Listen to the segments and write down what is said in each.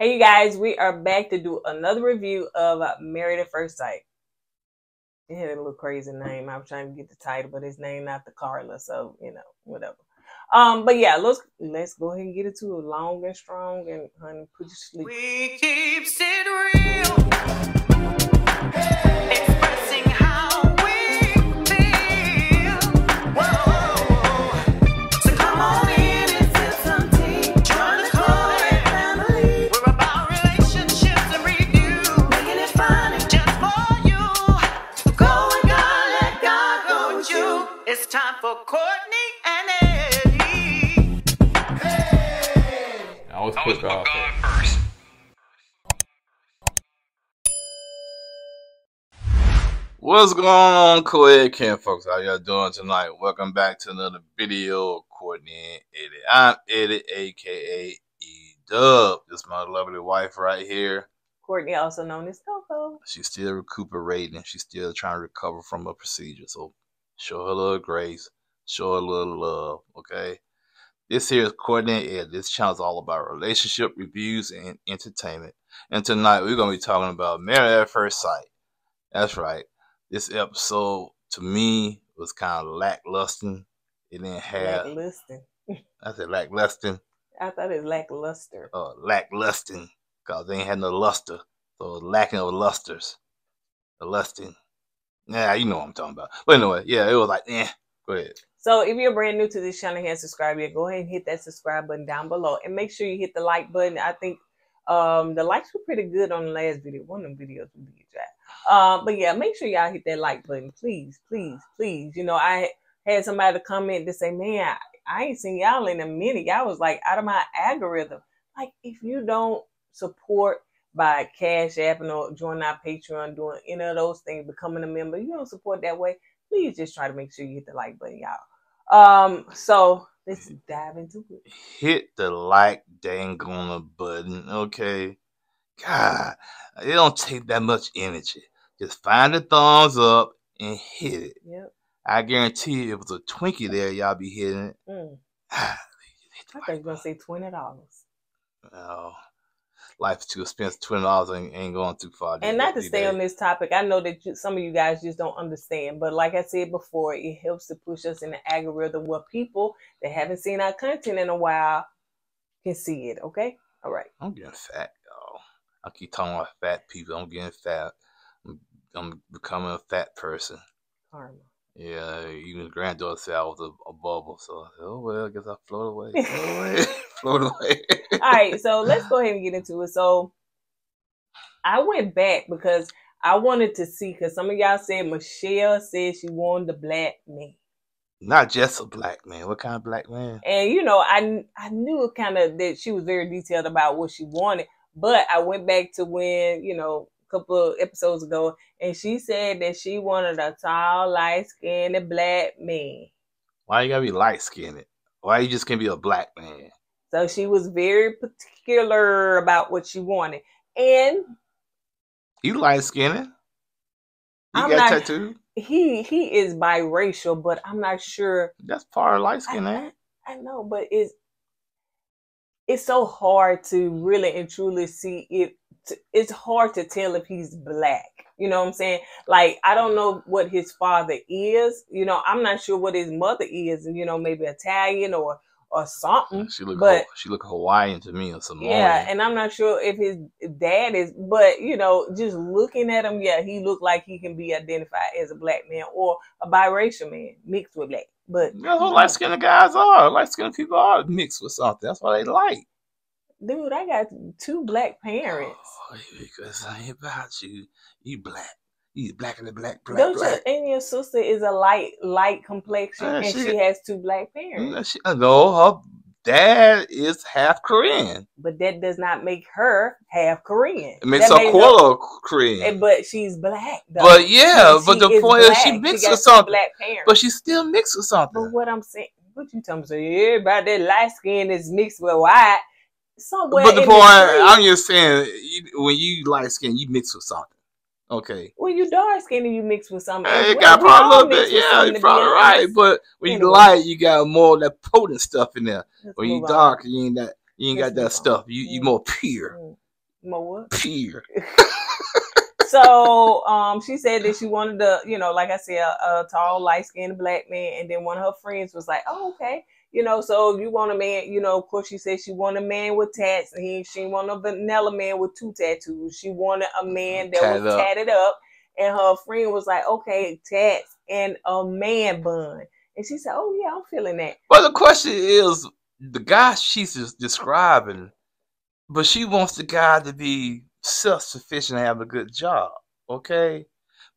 Hey, you guys, we are back to do another review of Married at First Sight. It had a little crazy name. I was trying to get the title, but his name not the Karla, so you know, whatever. Um, but yeah, let's let's go ahead and get it to a long and strong and honey, put you sleep. We keep it real. Expressing I always put God first. first. What's going on, KoEd Camp folks? How y'all doing tonight? Welcome back to another video of Kourtney and Eddie. I'm Eddie, aka E Dub. This is my lovely wife right here. Kourtney, also known as Coco. She's still recuperating. She's still trying to recover from a procedure. So show her a little grace. Show a little love. Okay. This here is Kourtney Eddie. This channel is all about relationship reviews and entertainment. And tonight we're gonna be talking about Married at First Sight. That's right. This episode to me was kind of lackluster. It didn't have Lackluster. I said lackluster, I thought it was lackluster. uh, lackluster, cause they ain't had no luster, so it was lacking of lusters, the lusting. Yeah, you know what I'm talking about. But anyway, yeah, it was like, eh. Go ahead. So if you're brand new to this channel and haven't subscribed yet, go ahead and hit that subscribe button down below. And make sure you hit the like button. I think um the likes were pretty good on the last video. One of them videos we did that. Um, but yeah, make sure y'all hit that like button. Please, please, please. You know, I had somebody to comment to say, Man, I, I ain't seen y'all in a minute. Y'all was like out of my algorithm. Like if you don't support by Cash App and or joining our Patreon, doing any of those things, becoming a member, you don't support that way, please just try to make sure you hit the like button, y'all. Um, so let's dive into it. Hit the like dang on the button, okay? God, it don't take that much energy. Just find the thumbs up and hit it. Yep. I guarantee you, if it was a Twinkie there, y'all be hitting it. Mm. Ah, I thought you were gonna say twenty dollars. Oh, life's too expensive. Twenty dollars ain't, ain't going too far. And not to stay on this topic, I know that you, some of you guys just don't understand. But like I said before, it helps to push us in the algorithm where people that haven't seen our content in a while can see it. Okay. All right. I'm getting fat, y'all. I keep talking about fat people. I'm getting fat. I'm, I'm becoming a fat person. Karma. Yeah, even granddaughter said I was a, a bubble. So I said, oh well, I guess I float away. Float away. float away. All right. So let's go ahead and get into it. So I went back because I wanted to see because some of y'all said Michelle said she wanted the black man. Not just a black man. What kind of black man? And you know, I I knew kind of that she was very detailed about what she wanted, but I went back to when you know a couple of episodes ago, and she said that she wanted a tall, light skinned black man. Why you gotta be light skinned? Why you just can't be a black man? So she was very particular about what she wanted, and You light skinned? You I'm got not- tattoo? he he is biracial, but I'm not sure. That's part of light I, skin? I, I know, but it's it's so hard to really and truly see if it's hard to tell if he's black. You know what I'm saying? Like I don't know what his father is. You know, I'm not sure what his mother is. You know, maybe Italian or or something. She look but- she look Hawaiian to me or Samoan. Yeah, and I'm not sure if his dad is, but you know, just looking at him, yeah, he looked like he can be identified as a black man or a biracial man mixed with black. But That's what light skinned guys are. Light skinned people are mixed with something. That's why they like. Dude, I got two black parents. Oh, because I ain't about you. You black. You blacker than black, black, Don't black. you? And your sister is a light, light complexion, Yeah, and she- she has two black parents. Mm, she- No, her dad is half Korean. But that does not make her half Korean. It makes That her quarter Korean. but she's black. Though. But yeah, She- but the point is she black. mixed with something. Black parents. But she still mixed with But something. what I'm saying, what you talking about? Everybody that light skin is mixed with white. Somewhere But the point. I'm just saying, you, when you light skin, you mix with something. Okay. when you dark skin and you mix with something, Hey, it got probably a little bit, yeah, you're probably right. But when you light, you got more of that potent stuff in there. Let's When you on. dark, you ain't that, you ain't Let's got that on. stuff. You you more pure. Mm. More. Peer. so um, she said that she wanted to, you know, like I said, a, a tall, light skinned black man. And then one of her friends was like, oh, okay. You know, so you want a man, you know, of course she said she want a man with tats. And he, she want a vanilla man with two tattoos. She wanted a mm-hmm. man that Tatted was up. tatted up. And her friend was like, okay, tats and a man bun. And she said, oh, yeah, I'm feeling that. Well, the question is the guy she's describing, but she wants the guy to be self sufficient and have a good job. Okay?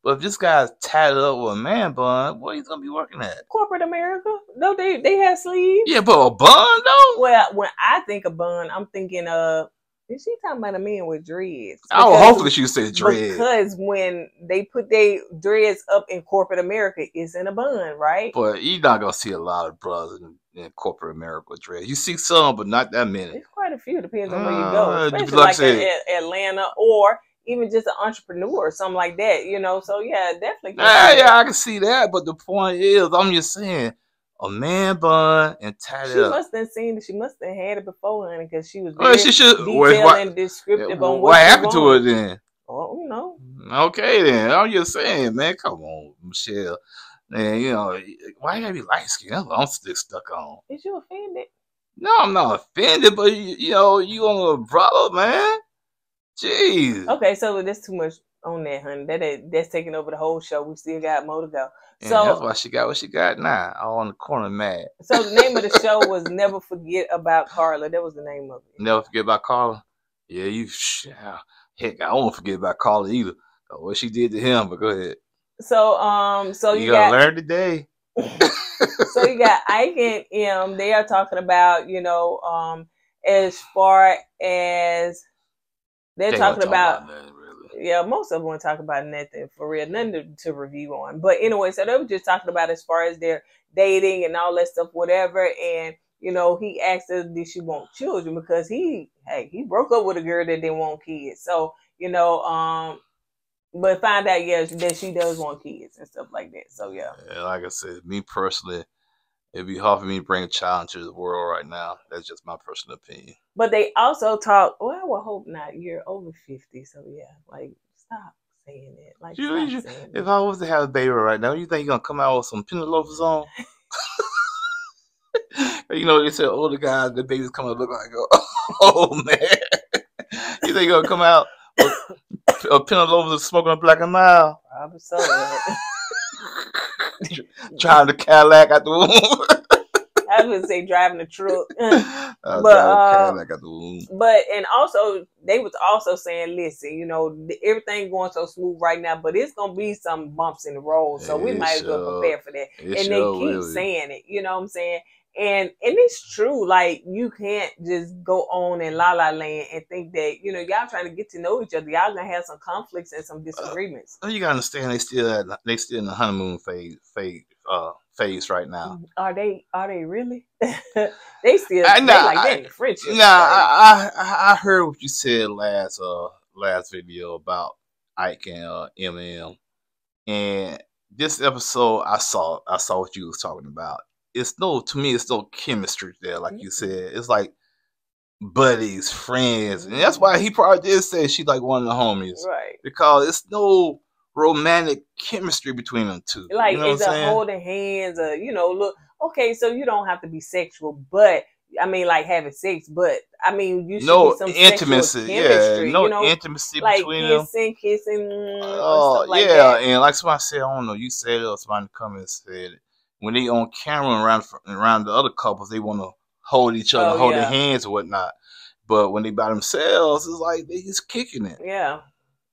But if this guy's tatted up with a man bun, what he's gonna be working at? Corporate America, no, they, they have sleeves. Yeah, but a bun though? Well, when I think of bun, I'm thinking of, is she talking about a man with dreads? Oh, hopefully she said dreads. Because when they put their dreads up in corporate America, it's in a bun, right? But you're not gonna see a lot of brothers in, in corporate America with dread. You see some, but not that many. It's quite a few. Depends on where you Uh, go, like especially like in Atlanta or even just an entrepreneur or something like that. You know, so yeah, definitely. Yeah, yeah. I can see that. But the point is, I'm just saying, a man bun and tatted She up. must have seen it. She must have had it before, honey, because she was Well, she should. detailed What, what, and descriptive what, on what, she happened to her then? Oh, you know, Okay, then. I'm just saying, man. Come on, Michelle. Man, you know, why you gotta be light skinned? That's what I'm still stuck on. is you offended? No, I'm not offended, but you, you know, you on a brother, man. Jeez. Okay, so there's too much on that, honey. That that's taking over the whole show. We still got more to go. So- that's why she got what she got now. All on the corner, mad. So the name of the show was Never Forget About Karla. That was the name of it. Never forget about Karla. Yeah, you. Heck, I won't forget about Karla either. Uh, What she did to him, but go ahead. So um, so you you, got learn today. so you got Ike and M. They are talking about you know um as far as they're They talking don't about. Yeah, most of them want to talk about nothing for real, nothing to, to review on. But anyway, so they were just talking about as far as their dating and all that stuff, whatever. And you know, he asked her did she want children because he, hey, he broke up with a girl that didn't want kids. So you know, um, but find out yes that she does want kids and stuff like that. So yeah, Yeah, like I said, me personally, it'd be hard for me to bring a child into the world right now. That's just my personal opinion. but they also talk. Well, I would hope not. You're over fifty, so yeah, like stop saying it. Like You- you- saying If it. I was to have a baby right now, you think you're gonna come out with some Penelopes on? you know, they said older oh, guys, the babies come out look like, oh man. you think you're gonna come out with a Penelopes smoking a black and mild, Probably so. trying to Cadillac out the womb? I would say driving a truck. Uh, But, driving uh, the but and also they was also saying, listen, you know, th- everything going so smooth right now, but it's gonna be some bumps in the road, so we It might as well prepare for that. And sure they keep will. saying it, you know what I'm saying? And and it's true, like you can't just go on in la la land and think that you know y'all trying to get to know each other. Y'all gonna have some conflicts and some disagreements. Oh, you gotta understand they still at, they still in the honeymoon phase phase uh phase right now. Are they? Are they really? they still I know, like I- that in friendship. Nah, I, I I heard what you said last uh last video about Ike and uh, MM, and this episode I saw I saw what you was talking about. It's no to me it's no chemistry there, like you said. It's like buddies, friends, and that's why he probably did say she like one of the homies right. because it's no romantic chemistry between them two. Like you know it's a holding hands, or you know, look. Okay, so you don't have to be sexual, but I mean, like having sex, but I mean, you should no be some intimacy, yeah, no you know, intimacy like between them. kissing, kissing. mm, Oh stuff like yeah, that. and like somebody said, I don't know, you said it or somebody in the comments said it. When they on camera around around the other couples, they want to hold each other, Oh, hold yeah. their hands or whatnot. But when they by themselves, it's like they just kicking it. yeah.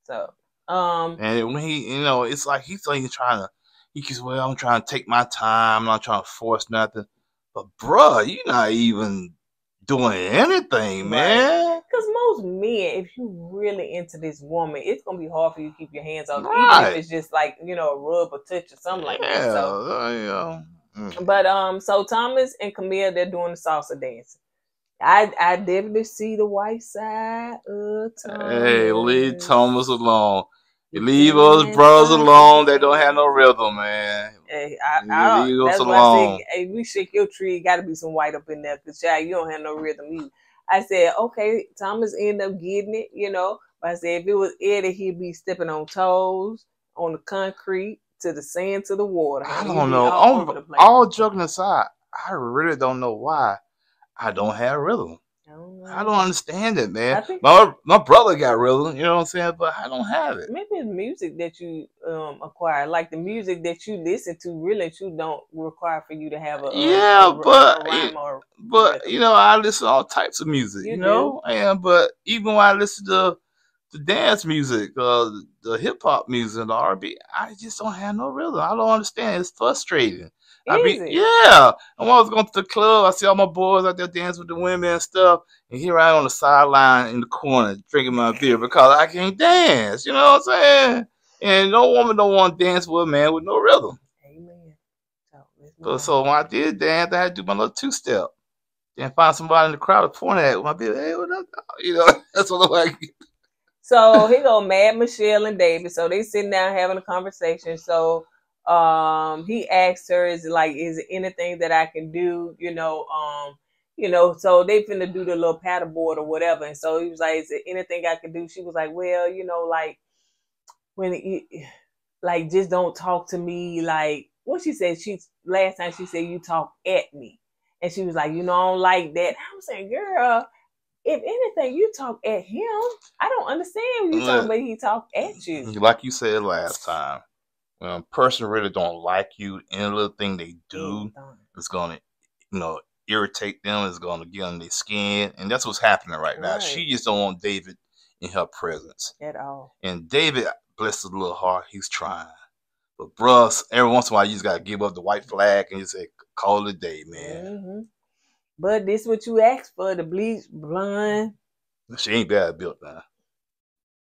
So, um, And when he, you know, it's like he's like he's trying to, he keeps, well, I'm trying to take my time, I'm not trying to force nothing. But bruh, you're not even doing anything, man. Because most men, if you really into this woman, it's gonna be hard for you to keep your hands off, even if it's just like you know a rub or touch or something like yeah, that. So, uh, know. Mm. but um, so Thomas and Camille, they're doing the salsa dancing. I I definitely see the white side of Thomas. Hey, leave Thomas alone. You leave us brothers alone. They don't have no rhythm, man. Hey, I, You I, leave us that's alone. said, hey, we shake your tree. Got to be some white up in there, cause child, you don't have no rhythm either. I said, okay, Thomas ended up getting it, you know. But I said if it was Eddie, he'd be stepping on toes, on the concrete, to the sand, to the water. I don't know. all All, over the place. all joking aside, I really don't know why I don't have rhythm. I don't, understand it, man. think My my brother got rhythm, you know what I'm saying, but I don't have it. maybe it's music that you um acquire, like the music that you listen to, really, you don't require for you to have a Yeah, a, but a or But you know, I listen to all types of music, You you, know. And but even when I listen to the dance music, uh, the hip hop music, the R&B, I just don't have no rhythm. I don't understand. It's frustrating. I be, yeah. And when I was going to the club, I see all my boys out there dancing with the women and stuff. And here I am on the sideline in the corner drinking my beer because I can't dance. You know what I'm saying? And no woman don't want to dance with a man with no rhythm. Amen. So, So, when I did dance, I had to do my little two step. Then find somebody in the crowd to point at with my beer. Hey, what up? You know, that's what I'm like. So here go Mad Michelle and David. So they sitting down having a conversation. So um he asked her, is it like, is anything that I can do? You know, um, you know, so they finna do the little paddleboard or whatever. And so he was like, Is there anything I can do? She was like, Well, you know, like when it, like just don't talk to me like what she said, she last time she said you talk at me. And she was like, you know, I don't like that. I was saying, girl, if anything, you talk at him. I don't understand you talk about he talk at you. Like you said last time, when a person really don't like you, any little thing they do is gonna, you know, irritate them. It's gonna get on their skin, and that's what's happening right now. She just don't want David in her presence. At all. And David, bless his little heart, he's trying. But bruh, every once in a while, you just gotta give up the white flag and you say, "Call it a day, man." hmm But this what you asked for, the bleach blonde. She ain't bad built now.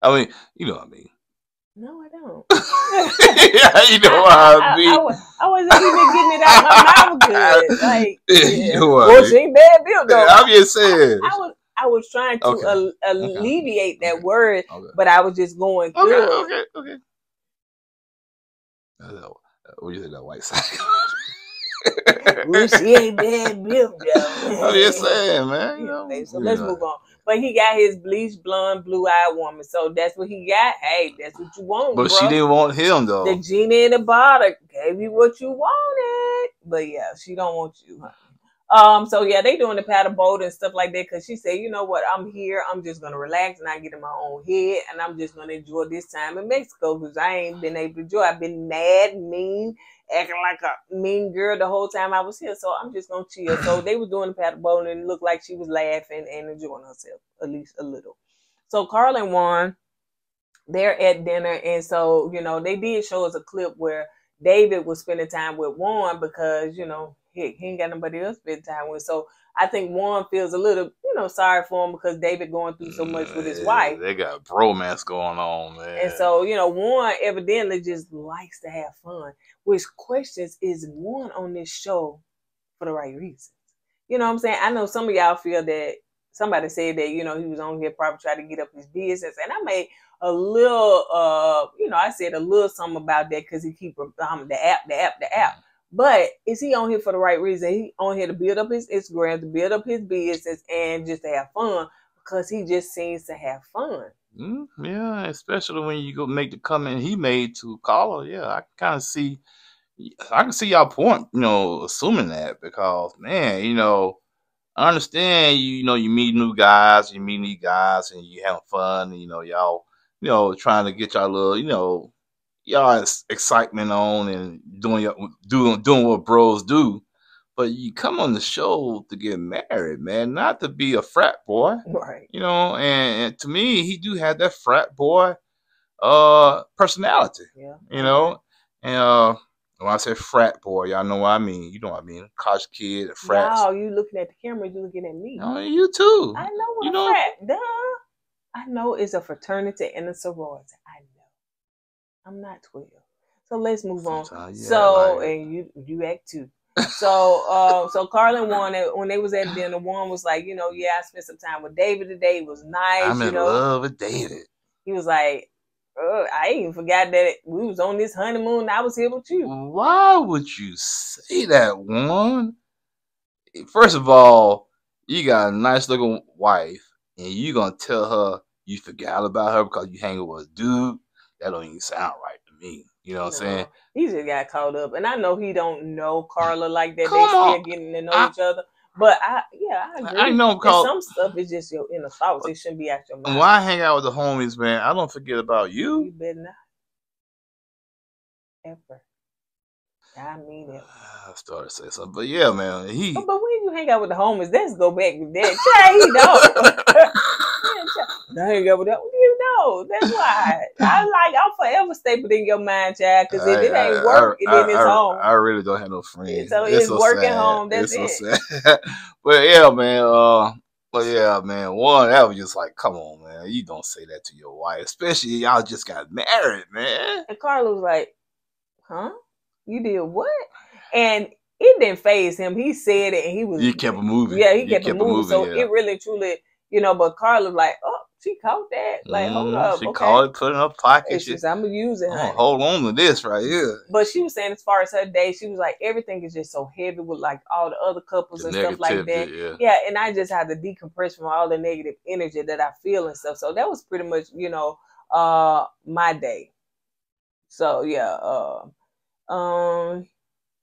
I mean, you know what I mean. No, I don't. yeah, you know what I I, mean. wa- I wasn't even getting it out of my mouth good. Like, you know what well, I she ain't bad built though. I'm just saying. I was I was trying to Okay. al- Okay. alleviate that Okay. word, Okay. but I was just going Okay, through. okay, okay. Uh, uh, What you think that white side? Well, she ain't bad built though. I'm just saying, man. You know, Okay, so let's move on. But he got his bleach blonde, blue eyed woman. So that's what he got. Hey, that's what you want, But bro. she didn't want him though. the genie in the bottle gave you what you wanted. But yeah, she don't want you, honey. Um, so yeah, they doing the paddle boat and stuff like that because she said, you know what, I'm here, I'm just gonna relax and I get in my own head and I'm just gonna enjoy this time in Mexico because I ain't been able to enjoy. I've been mad, mean, acting like a mean girl the whole time I was here. So I'm just gonna chill. So they were doing the paddle boat and it looked like she was laughing and enjoying herself, at least a little. So Carl and Juan, they're at dinner, and so you know they did show us a clip where David was spending time with Juan because you know he, he ain't got nobody else to spend time with. So I think Juan feels a little you know sorry for him because David going through so much with his Yeah, wife. They got bromance going on, man. And so, you know, Juan evidently just likes to have fun, which questions is Juan on this show for the right reasons. You know what I'm saying? I know some of y'all feel that somebody said that, you know, he was on here probably trying to get up his business. And I made a little, uh, you know, I said a little something about that because he keep um, the app, the app, the app. But is he on here for the right reason? He on here to build up his Instagram, to build up his business, and just to have fun because he just seems to have fun. Mm, yeah, especially when you go make the comment he made to Karla. Yeah, I kind of see, I can see y'all point, you know, assuming that because man, you know, I understand you, you know, you meet new guys, you meet new guys, and you having fun, and, you know, y'all, you know, trying to get y'all little, you know, y'all excitement on and doing your, doing doing what bros do. But you come on the show to get married, man, not to be a frat boy Right. you know, and, and to me, he do have that frat boy uh personality, Yeah. you know. And uh when I say frat boy, y'all know what I mean. You know what I mean. College kid, a frat. Wow, you looking at the camera, you looking at me. Oh, you too. I know what You a know- frat. Duh. I know it's a fraternity and a sorority. I know. I'm not twelve. So let's move on. Yeah, so like- and you you act too. So uh so Carl and Juan uh, when they was at dinner, Juan was like, you know, yeah, I spent some time with David today. It was nice, I'm you in know. love with David. He was like, I even forgot that we was on this honeymoon. and I was here with you. Why would you say that Juan? First of all, you got a nice looking wife, and you gonna tell her you forgot about her because you hanging with a dude. That don't even sound right to me. You know what I'm saying? He just got caught up, and I know he don't know Karla like that. Come they still on. getting to know I- each other. But I, yeah, I agree. I know because some stuff is just your inner thoughts. It shouldn't be out your mind. I hang out with the homies, man, I don't forget about You you. better not. Ever. I mean it. I started to say something, but yeah, man, he. Oh, but when you hang out with the homies, let's go back with that. He don't. I hang out with that. You know, that's why. I like, I'm forever stapled in your mind, child, because if it ain't I- work, I, then it's I, home. I really don't have no friends. So it's working sad. home, that's it's so but yeah, man. Uh, but yeah, man. Juan, that was just like, come on, man. You don't say that to your wife, especially y'all just got married, man. And Karla was like, huh? You did what? And it didn't phase him. He said it and he was You kept it moving. Yeah, he You kept, it moving. so yeah. it really truly, you know, but Karla was like, oh, she caught that. Like, hold Mhm. up. She okay. called it, put it in her pocket. It's She, just, I'm gonna use it. oh, hold on to this right here. But she was saying, as far as her day, she was like, everything is just so heavy with like all the other couples The and stuff like that. yeah. Yeah, and I just had to decompress from all the negative energy that I feel and stuff. So that was pretty much, you know, uh my day. So yeah, uh, um,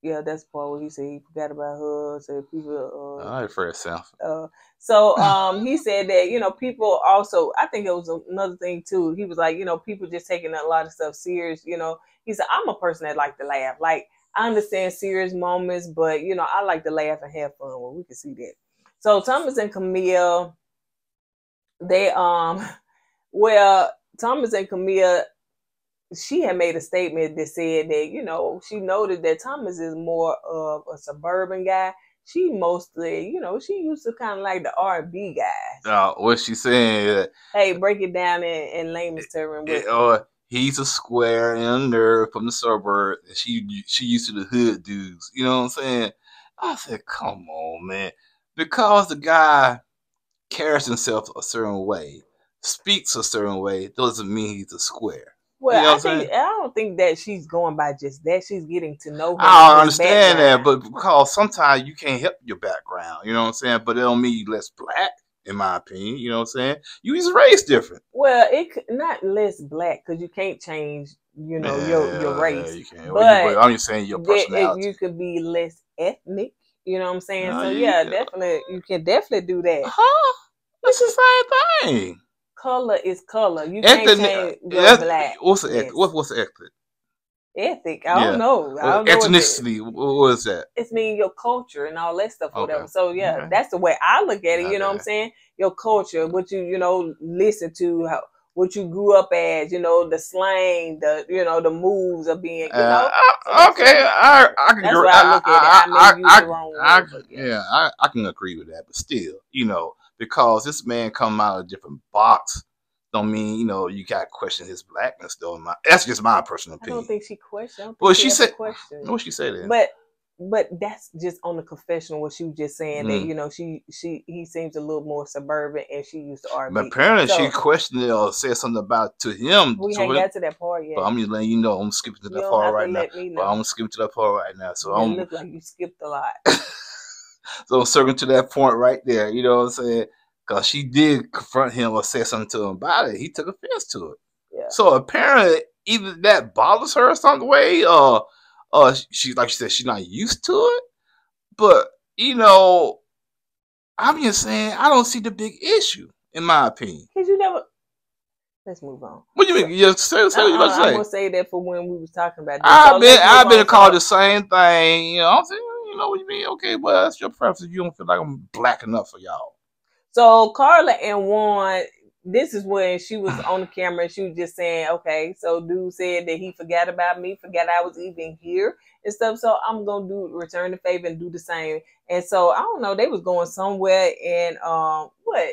yeah, that's the part where he said he forgot about her. So people, uh, All right, Fred Sanford. uh, so um, he said that you know people also. I think it was another thing too. He was like, you know, people just taking a lot of stuff serious. You know, he said I'm a person that like to laugh. Like I understand serious moments, but you know, I like to laugh and have fun. Well, we can see that. So Thomas and Camille, they um, well, Thomas and Camille. She had made a statement that said that you know she noted that Thomas is more of a suburban guy she mostly, you know, she used to kind of like the R and B guys. Uh, what she saying? uh, Hey, break it down in, in layman's terms. Or he's a square and nerd from the suburb. And she she used to the hood dudes. You know what I'm saying? I said, come on, man. Because the guy carries himself a certain way, speaks a certain way, doesn't mean he's a square. Well, you know I think I don't think that she's going by just that. She's getting to know her. I understand that, but because sometimes you can't help your background, you know what I'm saying? But it don't mean you less black, in my opinion. You know what I'm saying? You was raised different. well, it not less black because you can't change, you know, your your Yeah, race. you. But I'm just saying your it- personality. you could be less ethnic. You know what I'm saying? No, so you- yeah, definitely, you can definitely do that. Huh? It's the same thing. Color is color. You can't Ethnic, change your eth- black. what's the eth- Yes. what, what's the ethnic? ethic. I Yeah. don't know. I don't know what ethnicity. What, is that? it's mean your culture and all that stuff Okay. whatever. So yeah, Okay. that's the way I look at it. You know what I'm saying? Your culture, what you you know listen to, how what you grew up as, you know, the slang, the you know the moves of being, you know. Uh, I- okay, I I can That's agree. I look at it. I use I- the I- word, yeah. yeah, I, I can agree with that, but still, you know, because this man come out of a different box, don't mean you know you got to question his blackness. Though, my, that's just my personal opinion. I don't think she questioned. Think Well, she, she said- questioned. What she said? But but that's just on the confessional what she was just saying that Mm. you know she she he seems a little more suburban and she used to R But apparently, So- she questioned it or said something about to him. We him. got to that part yet. But I'm just letting you know I'm skipping to that part right now. let me know. But I'm skipping to that part right now. So you I'm look like you skipped a lot. so I'm circling to that point right there. You know what I'm saying? Because she did confront him or say something to him about it. He took offense to it. Yeah. So apparently, either that bothers her some way, or uh, she like she said she's not used to it. But you know, I'm just saying I don't see the big issue in my opinion. Cause you never. Let's move on. What do you mean? You say, say what you Uh-uh, about I'm gonna say? say that for when we was talking about this. I've So been I've been called the same thing. You know, I'm saying you know what you mean. Okay, well that's your preference. You don't feel like I'm black enough for y'all. So Karla and Juan, this is when she was on the camera and she was just saying, okay, so dude said that he forgot about me, forgot I was even here and stuff. So I'm gonna do return the favor and do the same. And so I don't know, they was going somewhere and um what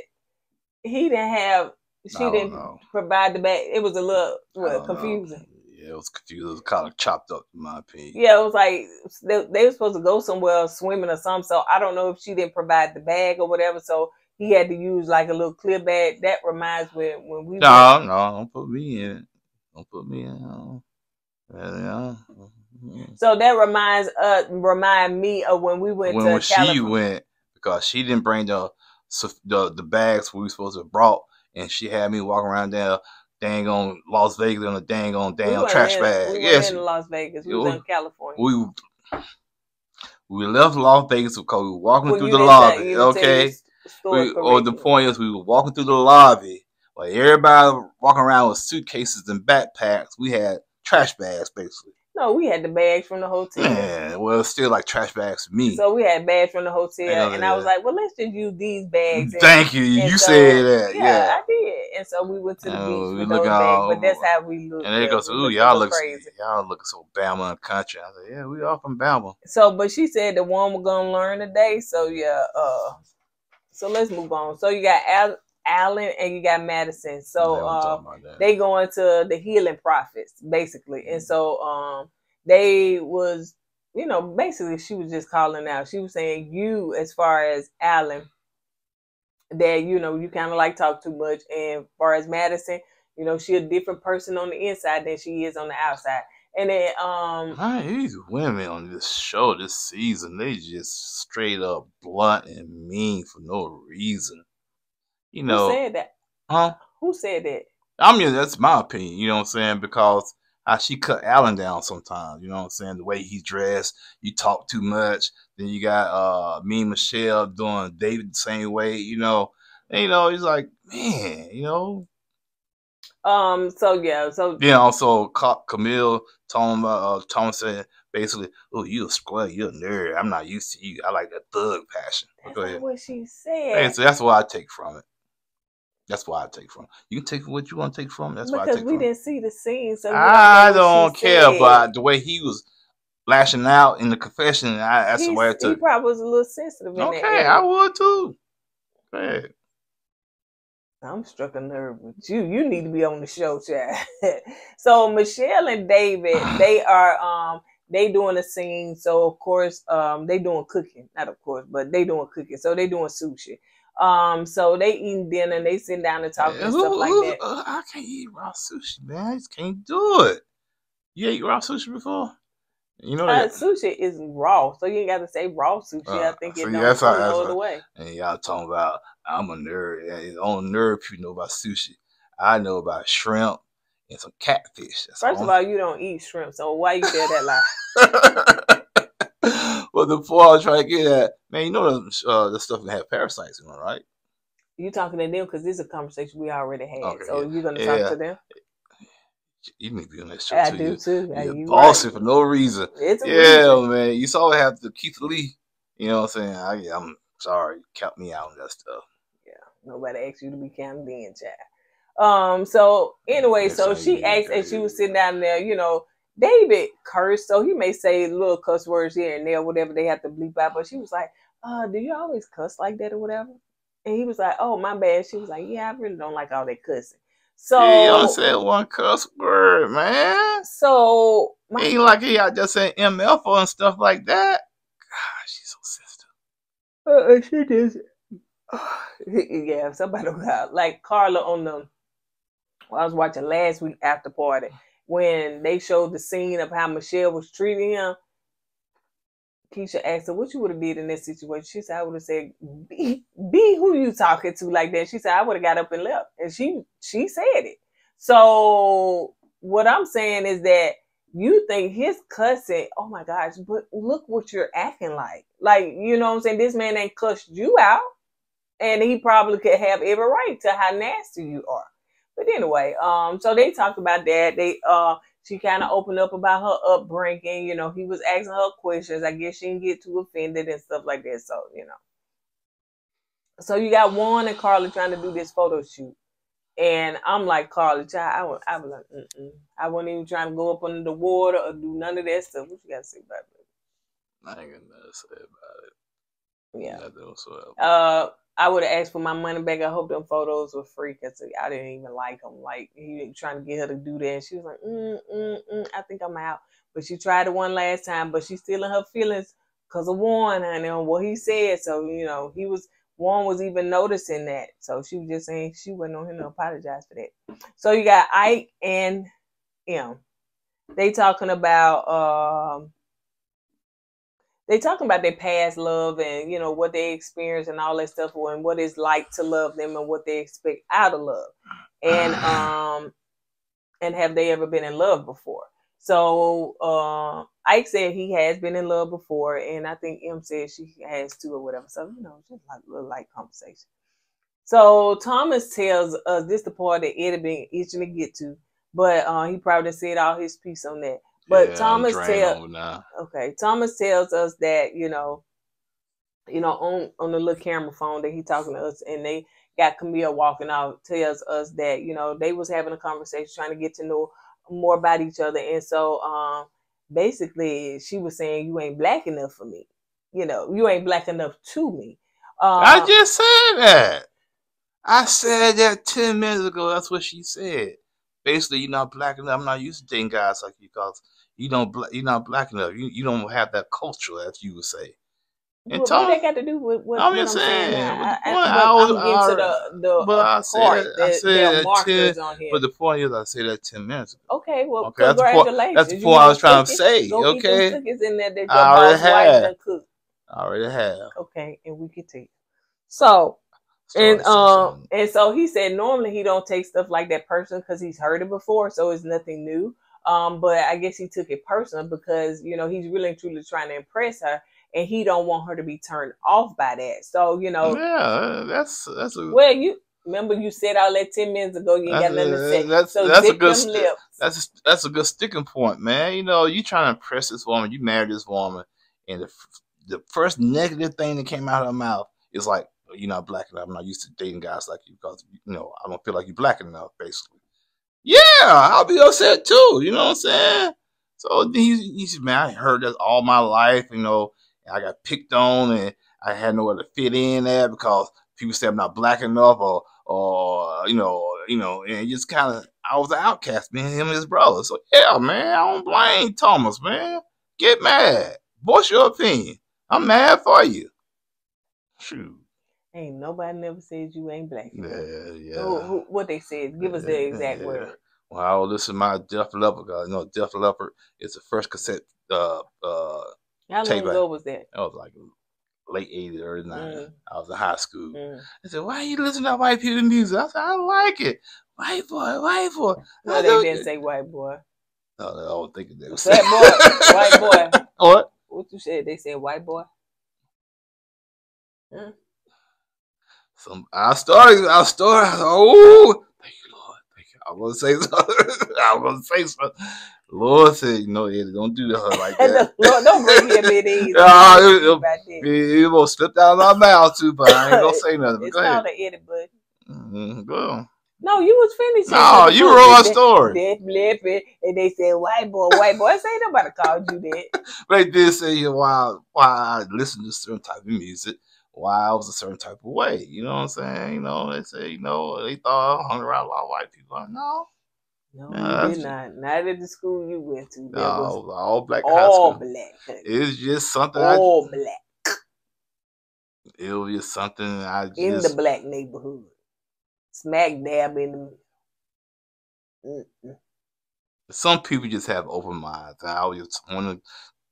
he didn't have she didn't know. provide the back. It was a little what don't know. Yeah, it was confused. It was kind of chopped up, in my opinion. Yeah, it was like they, they were supposed to go somewhere swimming or something. So I don't know if she didn't provide the bag or whatever. So he had to use like a little clear bag. That reminds me when we No, no, don't put me in it. Don't put me in yeah. So that reminds uh remind me of when we went When, to when she went, because she didn't bring the the, the bags we were supposed to have brought, and she had me walking around there, dang on Las Vegas on a dang on We damn weren't trash in, bag. We yes, were in Las Vegas. We was in California. we we left Las Vegas because we were walking Well, through the lobby. okay, your s- story we, or the point is we were walking through the lobby while everybody walking around with suitcases and backpacks. We had trash bags basically. No, we had the bags from the hotel. Yeah, well, still like trash bags for me. So we had bags from the hotel, Yeah, and I was like, "Well, let's just use these bags." And, Thank you. You so- said that. Yeah, Yeah. I did. And so we went to the Oh, beach we with those looking bags. But that's how we look. And it goes, ooh, y'all look crazy. y'all look so Bama and country. I said, yeah, we all from Bama. So, but she said the one we're gonna learn today. So yeah. Uh, so let's move on. So you got Al- Allen and you got Madison. So Yeah, we talking about that. they go into the healing prophets basically and so um they was you know basically she was just calling out she was saying you as far as Allen that you know you kind of like talk too much and as far as madison you know she a different person on the inside than she is on the outside and then um Man, these women on this show this season, they just straight up blunt and mean for no reason. You who know, said that huh? who said that I mean, that's my opinion. You know what I'm saying? Because how she cut Allen down sometimes. You know what I'm saying? The way he dressed, you talk too much. Then you got uh me and Michelle doing David the same way. You know, and, you know, he's like, man, you know. um so yeah so Then also Camille told him, uh, Thomas said basically, "Oh, you a square, you a nerd. I'm not used to you. I like that thug passion." That's go ahead. what she said And so that's what I take from it. That's why I take from. You can take what you want to take from. That's why I take we from. didn't see the scene so I don't care, said. but the way he was lashing out in the confession, I, that's the He's- way I he probably was a little sensitive Okay. I would too. Man. I'm struck a nerve with you. You need to be on the show, Chad. so Michelle and David, they are um they doing a scene. So of course, um they doing cooking. Not of course, but they doing cooking. So they doing sushi. Um, so they eating dinner and they sitting down and talking and Ooh, stuff like ooh, that. uh, I can't eat raw sushi, man. I just can't do it. You ate raw sushi before? You know Uh, that. sushi is raw, so you ain't got to say raw sushi. I Uh, think see, it don't that's how- that's other way. and y'all talking about I'm a nerd. Yeah, Only nerd people know about sushi. I know about shrimp and some catfish. That's First of all. all, you don't eat shrimp, so why you tell that lie? but the point I was trying to get at, man, you know the, uh, the stuff that have parasites in it, right? You talking to them because this is a conversation we already had. Okay, so yeah. you're gonna Yeah. talk to them. You need to be on that show I too. do You, too. Yeah, you're you bossy right. for no reason. It's a Yeah, reason. man. You saw what happened to Keith Lee. You know what I'm saying? I, I'm sorry, count me out on that stuff. Yeah, nobody asked you to be counted in, child. Um. So anyway, so she asked, and she was sitting down there. You know, David cursed, so he may say little cuss words here and there, whatever they have to bleep out. But she was like, "Uh, do you always cuss like that or whatever?" And he was like, "Oh, my bad." She was like, "Yeah, I really don't like all that cussing." So, yeah, only said one cuss word, man. so my Ain't like he out just saying MF and stuff like that. God, she's so sensitive. Uh, she just, yeah, somebody got like Karla on the. Well, I was watching last week after party when they showed the scene of how Michelle was treating him. Keisha asked her, "What you would have did in that situation?" She said, "I would have said, be, be who you talking to like that." She said, "I would have got up and left," and she she said it. So what I'm saying is that you think his cussing, oh my gosh, but look what you're acting like. Like, you know what I'm saying? This man ain't cussed you out. And he probably could have every right to how nasty you are. But anyway, um, so they talked about that. They uh she kind of opened up about her upbringing. You know, he was asking her questions. I guess she didn't get too offended and stuff like that. So, you know. So you got Juan and Karla trying to do this photo shoot. And I'm like, Karla, child, I was, I was like, mm-mm. I wasn't even trying to go up under the water or do none of that stuff. What you got to say about that? I ain't got nothing to say about it. Yeah. Nothing whatsoever. Uh, I would have asked for my money back. I hope them photos were free because I didn't even like them. Like he trying to get her to do that, and she was like, mm, mm, mm, "I think I'm out." But she tried it one last time, but she's still in her feelings because of Warren, honey, on what he said. So you know, he was Warren was even noticing that. So she was just saying she wasn't on him to apologize for that. So you got Ike and him. They talking about um they talking about their past love and you know what they experienced and all that stuff and what it's like to love them and what they expect out of love. And um and have they ever been in love before? So uh ike said he has been in love before and i think m said she has too or whatever. So you know just like a little light conversation. So thomas tells us this the part that eddie been itching to get to but uh he probably said all his piece on that but Yeah, thomas drained tell okay thomas tells us that you know you know on on the little camera phone that he talking to us and they got camille walking out tells us that you know they was having a conversation trying to get to know more about each other and so um basically she was saying you ain't black enough for me you know you ain't black enough to me um, I just said that. I said that ten minutes ago. That's what she said. Basically, you're not black enough. I'm not used to dating guys like you because you don't. You're not black enough. You you don't have that culture, as you would say. And what, Tom- what that got to do with what, I'm what just I'm saying? saying, I, the I, I was- I'm getting to the the but I said- part I that said there are that ten- on here. But the point is, I said that ten minutes ago. Okay, well, Okay, that's the point- that's the point I was trying to say, Go eat them okay? cookies in there that your I already boss wife had. I already have. Okay, and we can take. So and Started to say um and so he said normally he don't take stuff like that personal because he's heard it before, so it's nothing new. Um, but I guess he took it personal because you know he's really and truly trying to impress her, and he don't want her to be turned off by that. So you know, yeah, that's that's a well, you remember you said all that ten minutes ago. You got That's- nothing to say. that's- so that's a good st- lips. that's that's a good sticking point, man. You know, you trying to impress this woman, you married this woman, and the f- the first negative thing that came out of her mouth is like, "You're not black enough. I'm not used to dating guys like you because you know I don't feel like you're black enough." Basically, yeah, I'll be upset too. You know what I'm saying? So he's he's man, I heard that all my life. You know, I got picked on, and I had nowhere to fit in there because people say I'm not black enough, or or you know, you know, and just kind of I was an outcast, man, him and his brother. So yeah, man, I don't blame Thomas, man. Get mad, voice your opinion. I'm mad for you. Shoot, Ain't nobody never said you ain't black. yeah, yeah. Who, who, what they said? Give us the exact Yeah. word. Well, I will listen to my Def Leppard. You know, Def Leppard is the first cassette. Uh, uh, How long ago was that? that was like late '80s, early '90s. Mm. I was in high school. Mm. I said, "Why you listening to white people music?" I said, "I like it. White boy, white boy." No, they didn't say white boy. No, no, I was thinking they was Fat boy, white boy. What? What you said? They said white boy. Some I started. I started. Oh, thank you, Lord. Thank you. I was gonna say something. I was gonna say something. Lord said, "No, Eddie, don't do to her like that." Lord, don't bring him in these. Ah, it- it- that. It, it will slip out of my mouth too, but I ain't gonna say nothing. But It's called an edit, but Mm-hmm. Go. no, you was finished. No, you wrote a story. Death lipping, and they said white boy, white boy. I say nobody called you that. They did say you know, why why I listened to certain type of music, why I was a certain type of way. You know what I'm saying? You know, they say, you know, they thought I hung around a lot of white people. No, No, you did not. Not at the school you went to. No, was all black all black. It's just something All black it was just something I just in the black neighborhood. Smack dab in the. Mm-mm. some people just have open minds. I of the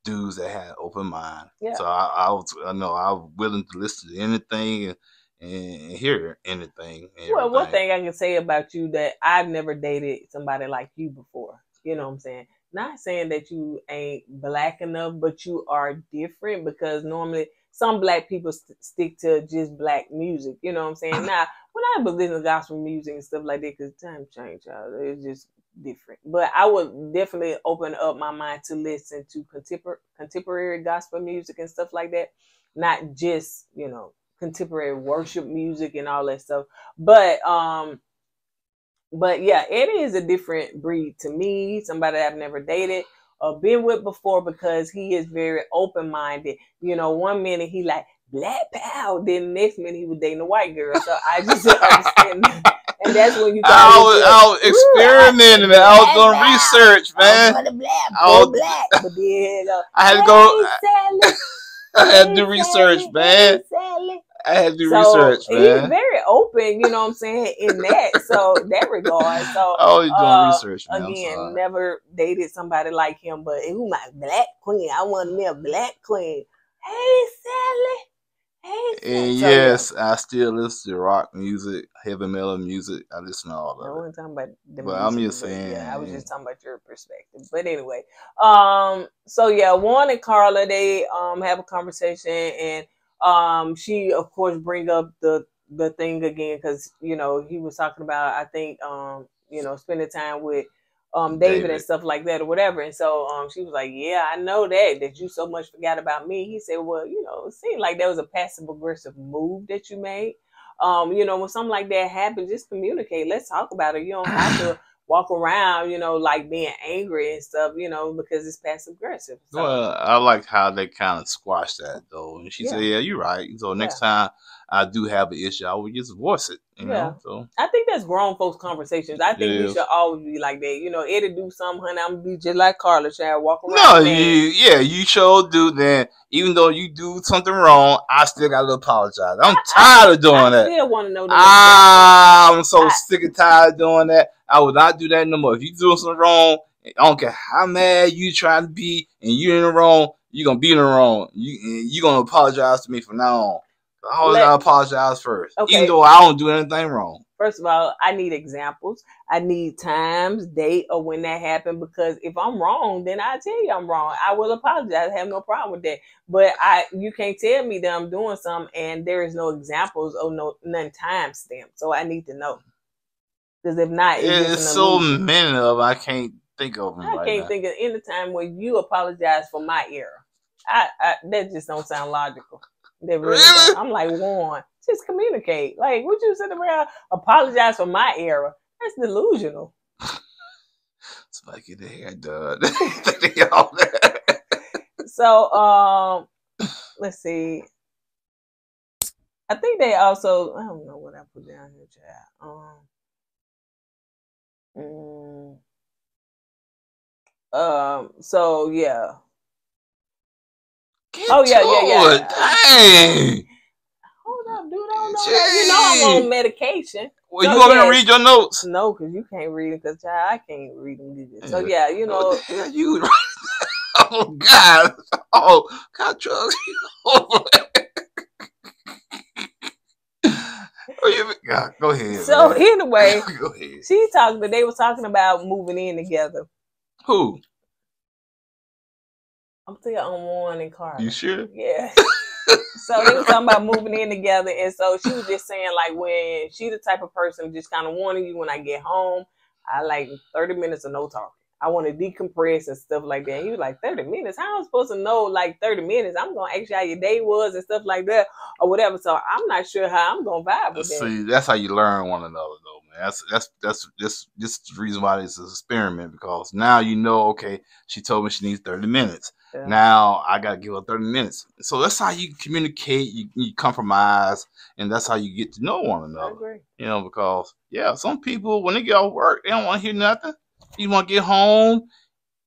dudes that had open mind. Yeah. So I, I was I know I was willing to listen to anything and, and hear anything. and Well, one thing I can say about you that I've never dated somebody like you before. You know what I'm saying? Not saying that you ain't black enough, but you are different because normally some black people st- stick to just black music. You know what I'm saying? now, when I was listening to gospel music and stuff like that, because time change, y'all, it's just different. But I would definitely open up my mind to listen to contempor- contemporary gospel music and stuff like that, not just you know contemporary worship music and all that stuff. But um, but yeah, Eddie is a different breed to me. Somebody I've never dated or been with before because he is very open minded. You know, one minute he like black pal, then the next minute he was dating a white girl. So I just understand. that. And that's when you I thought was, I was experimenting, man. I was doing research, man. black, I was- black. But then uh, I had to go. Hey, Sally. I had to do research, Sally. man. Sally. I had to do So research, he's very open, you know what I'm saying, in that. So that regard. So I was doing uh, research, man. Again, never dated somebody like him, but who my black queen? I want me a black queen. Hey Sally. Hey Sally. And So, yes, I still listen to rock music, heavy metal music. I listen to all I of it. wasn't talking about the But I'm just saying, Yeah, I was just talking about your perspective. But anyway, um, so yeah, Juan and Karla they um have a conversation, and um she of course bring up the the thing again because you know he was talking about I think um you know spending time with um David, and stuff like that or whatever, and so um she was like, yeah, I know that that you so much forgot about me. He said, well, you know, it seemed like that was a passive aggressive move that you made um, you know, when something like that happens, just communicate. Let's talk about it. You don't have to walk around, you know, like being angry and stuff, you know, because it's passive aggressive. So, Well, I like how they kind of squashed that though. And she said, Yeah. "Yeah, you're right." So next time I do have an issue, I will just voice it. You Yeah. know, so I think that's grown folks conversations. I think we should always be like that. You know, it'll do something, honey. I'm gonna be just like Karla, trying walk around. no, you yeah, you sure do. Then even though you do something wrong, I still gotta apologize. I'm tired of doing I that. still want to know Ah, I'm so I- sick and tired of doing that. I will not do that no more. If you doing something wrong, I don't care how mad you trying to be, and you're in the wrong, you're gonna be in the wrong. You you gonna apologize to me from now on. I always Let- apologize first, Okay. even though I don't do anything wrong. First of all, I need examples. I need times, date, or when that happened. Because if I'm wrong, then I tell you I'm wrong. I will apologize. I have no problem with that. But I, you can't tell me that I'm doing something and there is no examples or no none time stamped. So I need to know. Because if not, it's, It's so many of I can't think of them I right can't now. think of any time where you apologize for my error. I, I that just don't sound logical. That really Really? I'm like one. Just communicate. Like, would you sit around apologize for my error? That's delusional. Somebody get their hair done. So, um, let's see. I think they also. I don't know what I put down here, child. Um. mm, um. So yeah. Get Oh, yeah, yeah, yeah. it. Dang. Hold up, dude. I don't know. That. You know I'm on medication. Well, So, you want me to read your notes? No, because you can't read it. Because I can't read them either. So Yeah. you What know. the hell you Oh God! Oh, got drugs. oh, God, go ahead. So man. anyway, go ahead. she talked. They were talking about moving in together. Who? I'm still on Juan and Karla. You sure? Yeah. so they were talking about moving in together, and so she was just saying like when she the type of person just kind of warning you when I get home, I like thirty minutes of no talking. I want to decompress and stuff like that. And he was like thirty minutes. How am I supposed to know like thirty minutes? I'm gonna ask you how your day was and stuff like that or whatever. So I'm not sure how I'm gonna vibe with that. See, that's how you learn one another, though, man. That's that's that's this this the reason why this is an experiment because now you know. Okay, she told me she needs thirty minutes. Yeah. Now I gotta give her thirty minutes. So that's how you communicate. You, you compromise, and that's how you get to know one another. You know, because yeah, some people when they get off work, they don't want to hear nothing. You want to get home,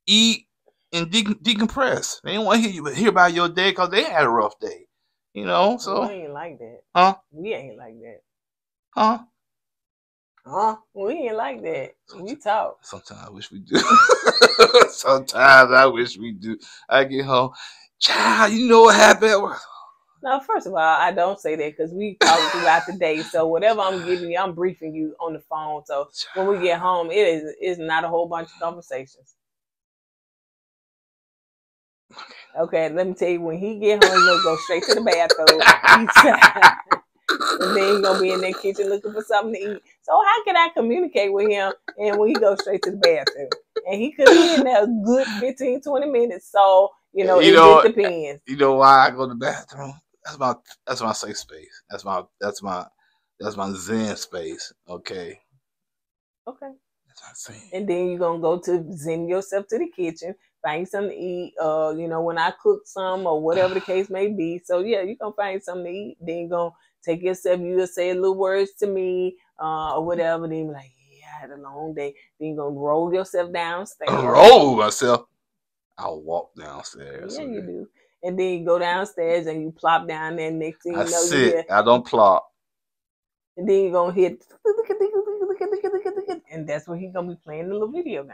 eat, and de- decompress. They don't want to hear you hear about your day because they had a rough day. You know, so we ain't like that. Huh? We ain't like that. huh? Huh? We ain't like that. We talk. Sometimes I wish we do. Sometimes I wish we do. I get home, child. You know what happened? at work?" No, first of all, I don't say that because we talk throughout the day. So whatever I'm giving you, I'm briefing you on the phone. So when we get home, it is it's not a whole bunch of conversations. Okay, let me tell you, when he get home, gonna go straight to the bathroom. And then gonna be in that kitchen looking for something to eat. So how can I communicate with him and we go straight to the bathroom? And he could be in there a good 15, 20 minutes. So, you know, You it know- depends. You know why I go to the bathroom? That's my that's my safe space. That's my that's my that's my zen space. Okay, Okay. that's what I'm and then you're gonna go to zen yourself to the kitchen, find something to eat. Uh, you know, when I cook some or whatever the case may be. So yeah, you're gonna find something to eat. Then you're gonna take yourself. You'll say a little words to me, uh, or whatever. Then be like, yeah, I had a long day. Then you're gonna roll yourself downstairs. roll myself. I'll walk downstairs. Yeah, you do. And then you go downstairs and you plop down there. Next thing you I know, you sit. I don't plop. and then you're gonna hit, and that's where he's gonna be playing the little video game.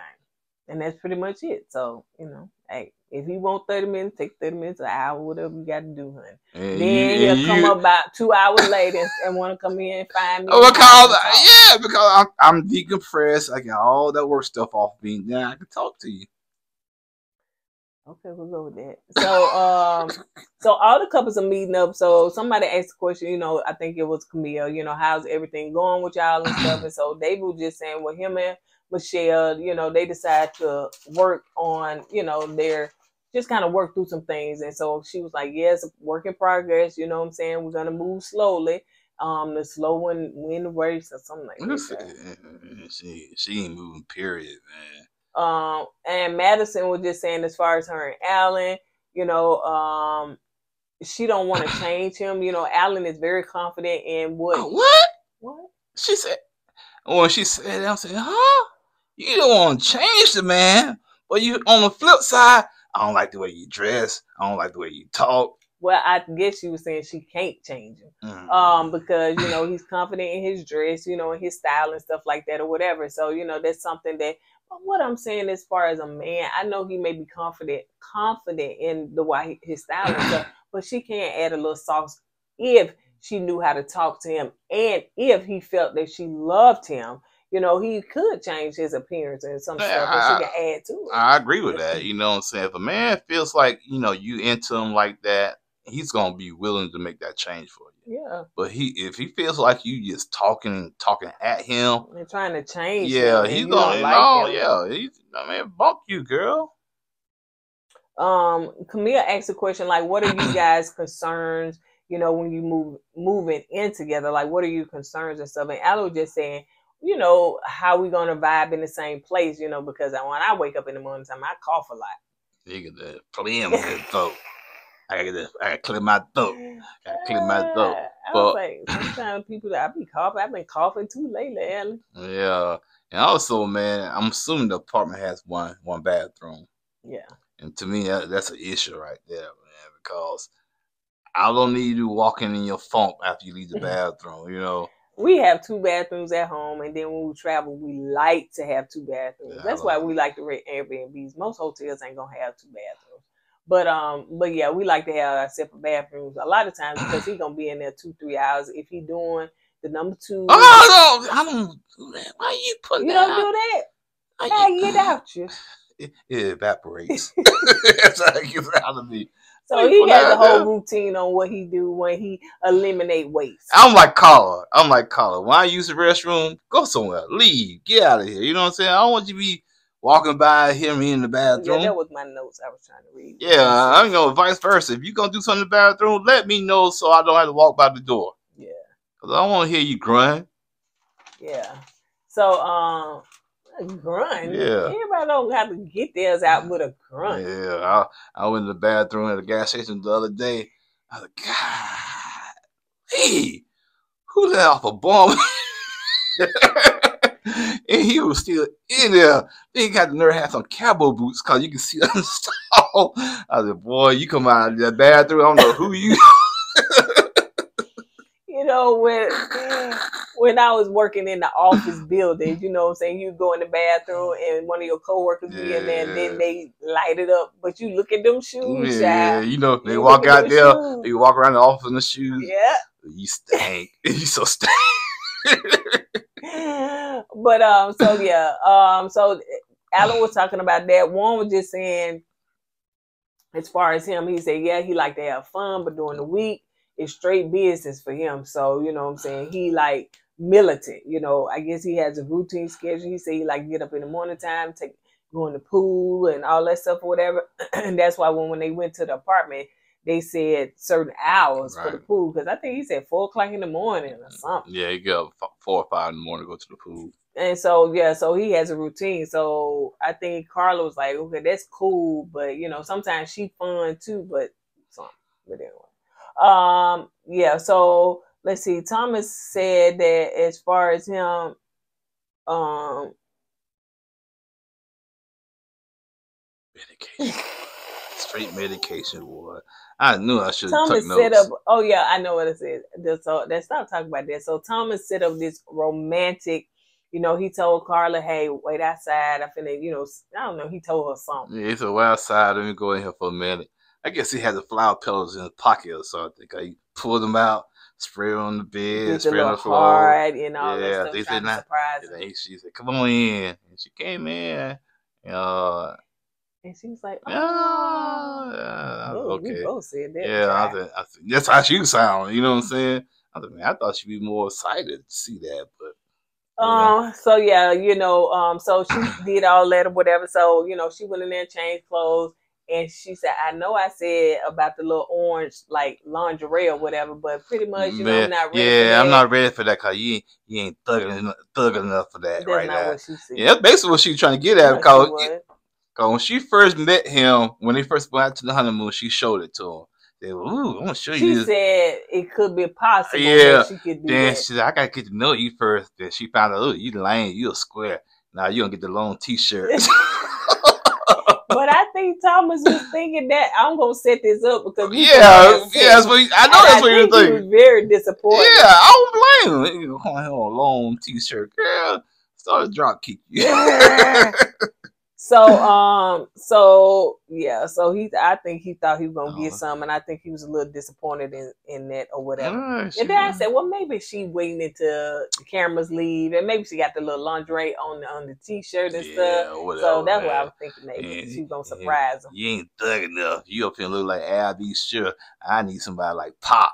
And that's pretty much it. So you know, hey, if you want thirty minutes, take thirty minutes, an hour, whatever you got to do, honey. And Then you, he'll come you- about two hours later and, and want to come in and find me. Oh, because yeah, because I'm, I'm decompressed. I got all that work stuff off me. Then I can talk to you. Okay, we'll go with that. So, um, so all the couples are meeting up. So somebody asked the question, you know, I think it was Camille, you know, how's everything going with y'all and stuff. And so David was just saying, well, him and Michelle, you know, they decide to work on, you know, their just kind of work through some things. And so she was like, yes, work in progress. You know what I'm saying? We're gonna move slowly. Um, the slow one win the race or something like that. She she ain't moving. Period, man. Um, and Madison was just saying, as far as her and Allen, you know, um, she don't want to change him. You know, Allen is very confident in what. Oh, what? What? She said. When she said I'm saying, huh? You don't want to change the man, but you on the flip side, I don't like the way you dress. I don't like the way you talk. Well, I guess she was saying she can't change him. Mm. Um, because you know he's confident in his dress, you know, in his style and stuff like that, or whatever. So you know that's something that. But what I'm saying, as far as a man, I know he may be confident, confident in the way his style and stuff, but she can't add a little sauce if she knew how to talk to him, and if he felt that she loved him. You know, he could change his appearance and some stuff, and she can add to it. I agree with that. You know what I'm saying? If a man feels like, you know, you into him like that, he's gonna be willing to make that change for you. yeah, But he if he feels like you just talking talking at him, and trying to change. yeah, he's gonna like no, him. yeah, he's I mean, bump you, girl. um Camille asked a question like what are you guys concerns you know when you move moving in together like what are your concerns and stuff and Aloe just saying you know how we gonna vibe in the same place you know because I when I wake up in the morning time I cough a lot Nigga, the phlegm in his throat. I gotta, I gotta clear my throat. I gotta clear my throat. Ah, I But- was like sometimes people that I be coughing I've been coughing too lately Allen. Yeah, and also, man, I'm assuming the apartment has one one bathroom, yeah and to me, that, that's an issue right there, man, because I don't need you walking in your funk after you leave the bathroom. You know, we have two bathrooms at home, and then when we travel, we like to have two bathrooms. Yeah, That's why like we like to rent Airbnbs. Most hotels ain't gonna have two bathrooms, but um, but yeah, we like to have our separate bathrooms. A lot of times because he gonna be in there two, three hours. If he doing the number two, oh no, I don't do that. Why you putting you that? don't do that. How you get out you? It, it evaporates. That's how it gets out of me. So he has a whole routine on what he do when he eliminate waste. I'm like Karla. I'm like Karla. When I use the restroom, go somewhere. Leave. Get out of here. You know what I'm saying? I don't want you to be walking by, hear me in the bathroom. Yeah, that was my notes I was trying to read. Yeah, I know. Vice versa. If you're gonna do something in the bathroom, let me know so I don't have to walk by the door. Yeah. Cause I don't want to hear you grunt. Yeah. So um grunt. Yeah. Everybody don't have to get theirs out with a grunt. Yeah, I, I went to the bathroom at a gas station the other day. I was like, God, hey, who let off a bomb? and he was still in there. Then he got the nerve to have some cowboy boots because you can see the stall. I said, boy, you come out of that bathroom. I don't know who you. You know, when when I was working in the office building, you know what I'm saying, you go in the bathroom and one of your coworkers be in there and then they light it up. But you look at them shoes, yeah, child. you know, they You walk out there, shoes. they walk around the office in the shoes. Yeah. You stink. you so stink. but um, so yeah, um, so Allen was talking about that. Juan was just saying, as far as him, he said, yeah, he like to have fun, but during the week, it's straight business for him. So you know what I'm saying? He like militant. You know, I guess he has a routine schedule. He said he like get up in the morning time, take go in the pool and all that stuff or whatever. and that's why when when they went to the apartment. They said certain hours for the pool because I think he said four o'clock in the morning or something. yeah, he up four or five in the morning to go to the pool. And so yeah, so he has a routine. So I think Karla was like, okay, that's cool, but you know, sometimes she fun too, but something. But anyway. Um, yeah, so let's see. Thomas said that as far as him, um, Medication. Straight medication, boy. I knew I should Thomas took notes. set up. Oh yeah, I know what it is. So let's stop talking about that. So Thomas set up this romantic you know, he told Karla, "Hey, wait outside. I finna, you know, I don't know." He told her something. Yeah, he said, well, outside, let me go in here for a minute. I guess he had the flower petals in his pocket or something. He pulled them out, sprayed on the bed, the on the floor. and all Yeah, that stuff. they said not- surprise And him. then he, she said, come on in. And she came in. Uh, And she was like, "Oh, yeah, oh, we okay. both said that." Yeah, I said, I said, that's how she sound. You know what I'm saying? I said, man, I thought she'd be more excited to see that, but Um. So yeah, you know. Um. So she did all that or whatever. So you know, she went in there and changed clothes, and she said, "I know I said about the little orange like lingerie or whatever, but pretty much, you know, I'm not ready." yeah, for I'm not ready for that because you ain't, you ain't thugging, enough- thugging enough for that That's right now. what she said. Yeah, that's basically what she was trying to get at because when she first met him, when they first went out to the honeymoon, she showed it to him. They were, ooh, I'm gonna show She you this. said it could be possible Yeah, that she could do then that. she said, I gotta get to know you first. Then she found out, oh, you lame, you a square. Now you gonna get the long t-shirt. But I think Thomas was thinking that I'm gonna set this up because yeah, yeah, that's what he, I know And that's what you're think he thinking. was very disappointed. Yeah, I don't blame him. Know, on a long t-shirt, girl. Started drop kick you. So um so yeah, so he I think he thought he was gonna get Oh. some and I think he was a little disappointed in, in that or whatever. Ah, And then I said, well, maybe she waiting until the cameras leave, and maybe she got the little lingerie on the on the t-shirt and stuff. whatever. So that's what I was thinking. Maybe And- she was gonna surprise him. You ain't thug enough. You up here look like Al B. Sure. I need somebody like Pac.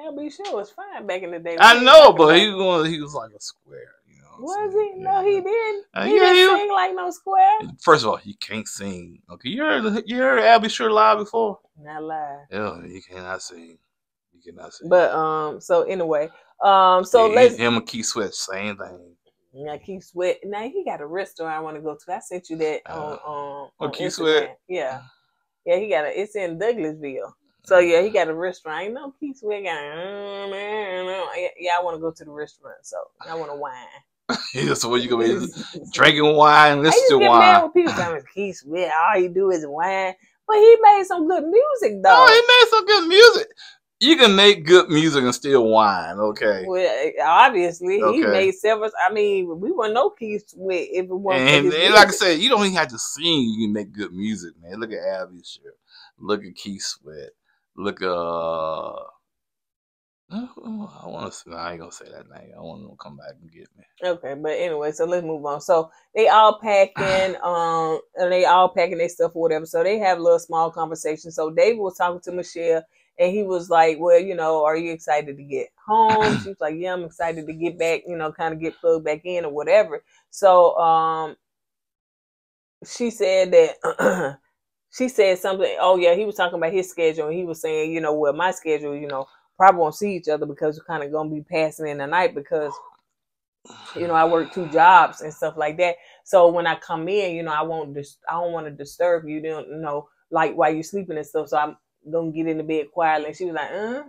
Al B. Sure was fine back in the day. I What are you know, but he was he was like a square. You know what was he? No, he didn't. Uh, he yeah, didn't he sing like no square. First of all, you can't sing. Okay, you heard you heard Al B. Sure live before? Not lie. Yeah, you cannot sing. You cannot sing. But um, so anyway, um, so Yeah, let's him and Keith Sweat, same thing. now Keith Sweat. Now he got a restaurant I want to go to. I sent you that on Uh, um oh, on Keith Instagram. Sweat? Yeah, yeah, he got a. It's in Douglasville. So yeah, he got a restaurant. I know Keith Sweat got. mm, mm, mm. Yeah, I want to go to the restaurant. So I want to wine. Yeah, so what you gonna be drinking wine, I listen to get mad wine? when people tell me Keith Sweat. All he do is wine. But he made some good music though. Oh, he made some good music. You can make good music and still whine, okay? Well, obviously, he made several. I mean, we wouldn't know Keith Sweat if it wasn't And, and like I said, you don't even have to sing. You can make good music, man. Look at Al B. Sure. Look at Keith Sweat. Look at. Uh, I want to. I ain't gonna say that name. I want them to come back and get me. Okay, but anyway, so let's move on. So they all packing, um, and they all packing their stuff or whatever. So they have a little small conversation. So David was talking to Michelle, and he was like, "Well, you know, are you excited to get home?" She was like, "Yeah, I'm excited to get back. You know, kind of get plugged back in or whatever." So, um, she said that. She said something. Oh yeah, he was talking about his schedule, and he was saying, you know, well, my schedule, you know, probably won't see each other because we're kind of gonna be passing in the night because you know, I work two jobs and stuff like that. So when I come in, you know, I won't dis- I don't want to disturb you, don't you know, like while you're sleeping and stuff. So I'm gonna get in the bed quietly. And she was like, uh,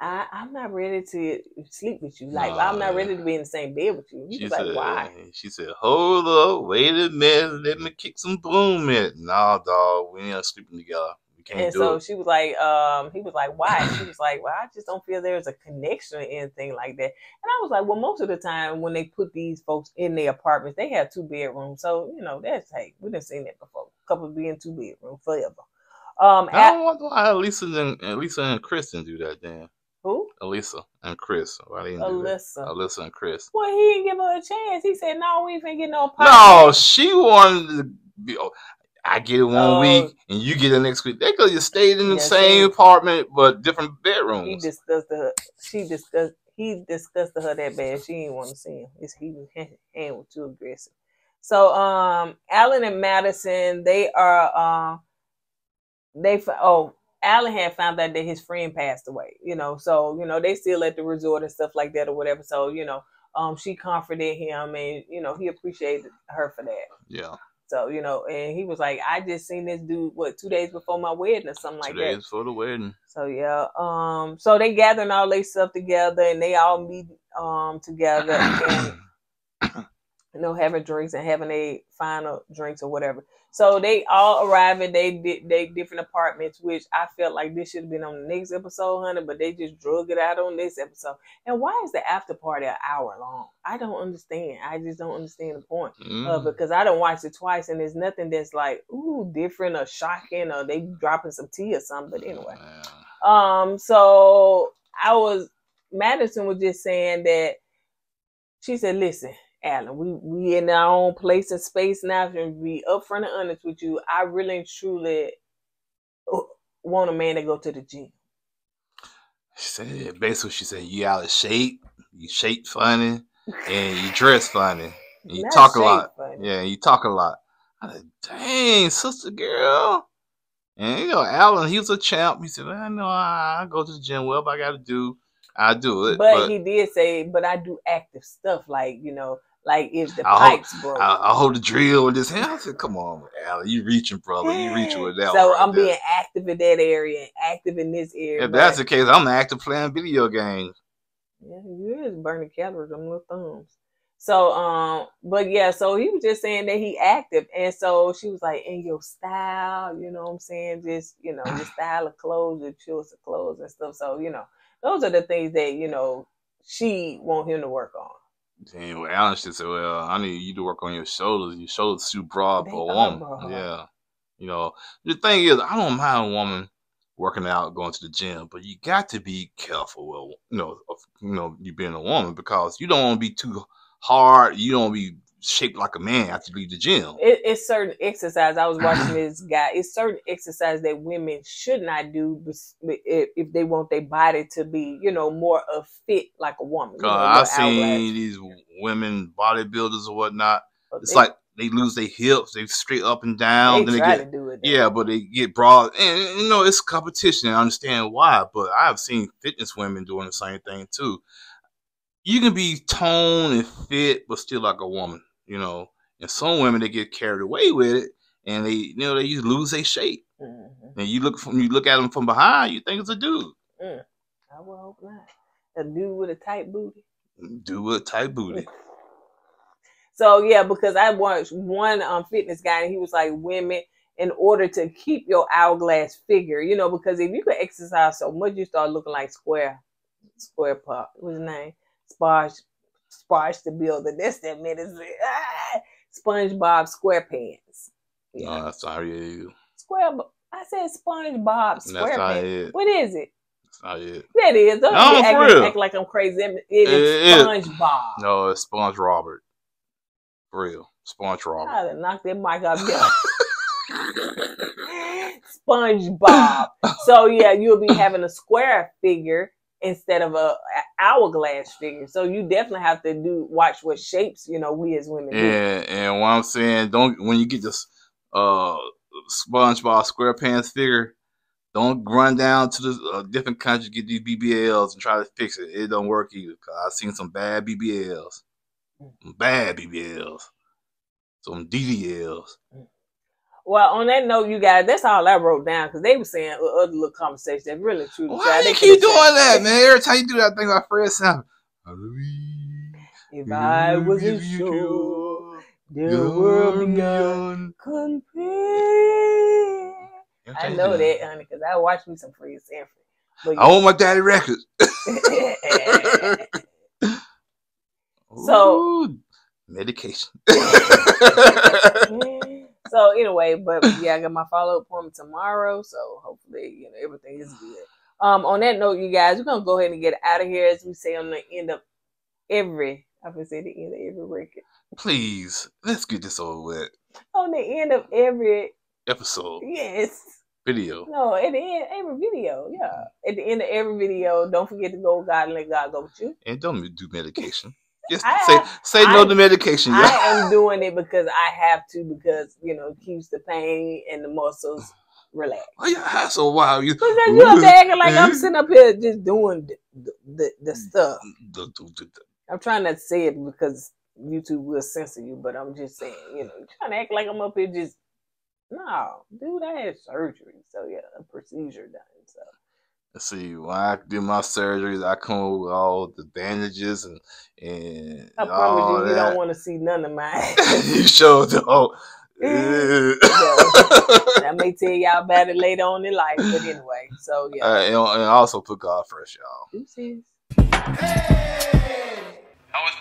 I, I'm not ready to sleep with you. Like I'm not ready to be in the same bed with you. He She was said, like, Why? She said, "Hold up, wait a minute, let me kick some boom in. Nah, dog, we ain't sleeping together. And do so it. she was like, um, he was like, why? She was like, well, I just don't feel there's a connection or anything like that. And I was like, well, most of the time when they put these folks in their apartments, they have two bedrooms. So, you know, that's, hey, we done seen that before. Couple being two bedrooms forever. Um, I at, don't want why Elisa and Elisa and Kristen do that. Then who? Elisa and Chris, why they didn't do that? Alyssa. Alyssa and Chris. Well, he didn't give her a chance. He said, no, we ain't finna get no No, she wanted to be. I get it one Oh. week and you get it next week. They could have stayed in the Yeah, same she- apartment but different bedrooms. He discussed her. She discussed. He discussed her that bad. She didn't want to see him. It's, he was hand was too aggressive. So, um, Allen and Madison, they are. Um, they oh, Allen had found out that his friend passed away. You know, so you know they still at the resort and stuff like that or whatever. So you know, um, she comforted him and you know he appreciated her for that. yeah, So you know, and he was like, I just seen this dude what two days before my wedding or something like that. two days for the wedding. So yeah, um, so they gathering all their stuff together, and they all meet um together, and you know, having drinks and having a final drinks or whatever. So they all arrive at they di- they different apartments, which I felt like this should have been on the next episode, honey, but they just drug it out on this episode. And why is the after party an hour long? I don't understand. I just don't understand the point Mm. of it because I don't watch it twice, and there's nothing that's like ooh different or shocking or they dropping some tea or something. But anyway, Man. um, so I was Madison was just saying that she said, "Listen, Allen, we we in our own place and space now. To be upfront and honest with you, I really and truly want a man to go to the gym. She said basically she said you out of shape, you shape funny, and you dress funny. And you Not talk a lot. funny. Yeah, you talk a lot. I said, dang, sister girl. And you know, Allen, he was a champ. He said, I know I, I go to the gym. Whatever I gotta do, I do it. But, he did say, but I do active stuff like you know, like if the I'll- pipes broke. I, I hold the drill with this hand. I said, come on, Allen, you reaching, brother. You reaching with that so one right I'm there. being active in that area and active in this area. If that's the case, I'm active playing video games. Yeah, you is burning calories on little thumbs. So, um, but yeah, so he was just saying that he active, and so she was like, in your style, you know what I'm saying? Just you know, your style of clothes, your choice of clothes and stuff. So, you know, those are the things that you know she want him to work on. Damn, well, Allen should say, well, I need you to work on your shoulders. Your shoulders too broad for a woman. broad. Yeah. You know, the thing is, I don't mind a woman working out, going to the gym, but you got to be careful. Well, you know, of, you know, you being a woman because you don't want to be too hard. You don't want to be shaped like a man after you leave the gym. It, it's certain exercise. I was watching this guy. It's certain exercise that women should not do if, if they want their body to be, you know, more of fit like a woman. You know, I've seen these women bodybuilders or whatnot. But It's they- like they lose their hips, they straight up and down. they then try they to do it. yeah, but they get broad, and you know it's competition. I understand why, but I've seen fitness women doing the same thing too. You can be toned and fit, but still like a woman, you know. And some women they get carried away with it, and they, you know, they just lose their shape. Mhm. And you look from you look at them from behind, you think it's a dude. I will hope not. A dude with a tight booty. Dude with a tight booty. So yeah, because I watched one um fitness guy and he was like women in order to keep your hourglass figure, you know, because if you could exercise so much, you start looking like square, square pop. What's his name? Sparge, Sparge the Builder. That's that medicine. Ah, SpongeBob SquarePants. No, that's not it. Square. I said SpongeBob SquarePants. it. What is it? That's not it. That is. Don't No, for real. act like I'm crazy. It It is is. SpongeBob. No, it's Sponge Robert. For real. Sponge Robert. I knocked that mic. Yeah. SpongeBob. So yeah, you'll be having a square figure instead of a, hourglass figure. So you definitely have to do watch what shapes you know we as women do. And and what I'm saying, don't when you get this uh SpongeBob SquarePants figure, don't run down to the uh, different countries get these BBLs and try to fix it. It don't work either. Cause I've seen some bad BBLs, some bad BBLs, some DDLs. Well, on that note, you guys, that's all I wrote down because they were saying o- other little conversations that really true. Why do you keep doing that, man? Every time you do that thing, like Fred Sanford. If I wasn't sure the world beyond compare. I know that, honey, because I watched me some Fred Sanford. But I want my daddy records. So- Ooh, medication. so anyway, but yeah, I got my follow up appointment tomorrow, so hopefully you know everything is good. Um, on that note, you guys, we're gonna go ahead and get out of here, as we say on the end of every. I would say the end of every record. Please, let's get this over with. On the end of every Episode, yes, video. no, at the end every video, yeah. At the end of every video, don't forget to go God and let God go with you. And don't do medication. Just say say no I- to medication. I am doing it because I have to because you know it keeps the pain and the muscles relaxed. Why you high so wild? You, Because you up there acting like I'm eh? sitting up here just doing the, the, the mm, stuff. Do- do- do. I'm trying not to say it because YouTube will censor you, but I'm just saying, you know, trying to act like I'm up here just no, dude, I had surgery, so yeah, a procedure done. So See, when I do my surgeries, I come with all the bandages and and I all promise you, you that. don't want to see none of mine. you sure don't. I may tell y'all about it later on in life, but anyway. So yeah, Uh, and, and also put God first, y'all. deuces. How was